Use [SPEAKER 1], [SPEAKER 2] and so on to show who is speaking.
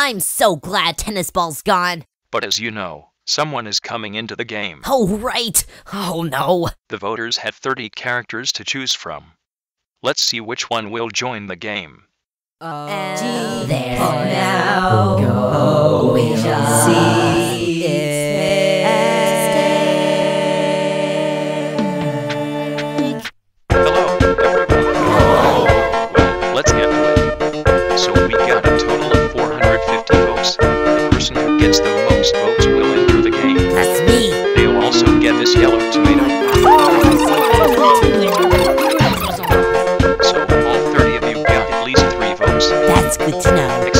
[SPEAKER 1] I'm so glad tennis ball's gone.
[SPEAKER 2] But as you know, someone is coming into the game.
[SPEAKER 1] Oh, right. Oh, no.
[SPEAKER 2] The voters had 30 characters to choose from. Let's see which one will join the game.
[SPEAKER 3] And
[SPEAKER 1] there now
[SPEAKER 3] go. We shall see
[SPEAKER 2] Hello, everyone. Well, let's get to it. So we got a total gets the most votes will enter the game.
[SPEAKER 1] That's me.
[SPEAKER 2] They'll also get this yellow tomato.
[SPEAKER 3] Oh,
[SPEAKER 2] so all 30 of you got at least three votes.
[SPEAKER 1] That's good to know.